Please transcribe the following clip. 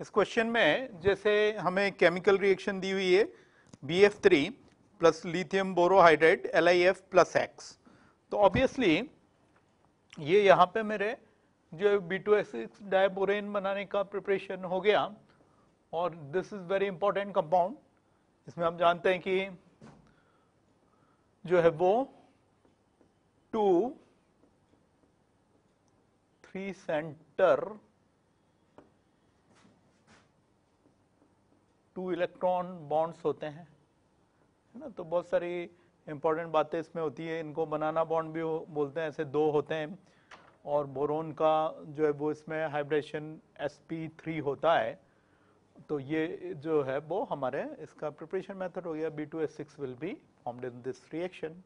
इस क्वेश्चन में जैसे हमें केमिकल रिएक्शन दी हुई है B F three plus lithium borohydride L I F plus X तो ऑब्वियसली ये यहाँ पे मेरे जो बी टू एस डायबोरेन बनाने का प्रिपरेशन हो गया और this is very important compound इसमें हम जानते हैं कि जो है वो two three centre two electron bonds होते हैं, है ना? तो बहुत सारी इंपॉर्टेंट बातें इसमें होती है। इनको बनाना बॉन्ड भी बोलते हैं, ऐसे दो होते हैं। और बोरोन का जो है, वो इसमें हाइब्रेशन sp3 होता है। तो ये जो है, वो हमारे, इसका प्रिपरेशन मेथड हो गया। B2S6 will be formed in this reaction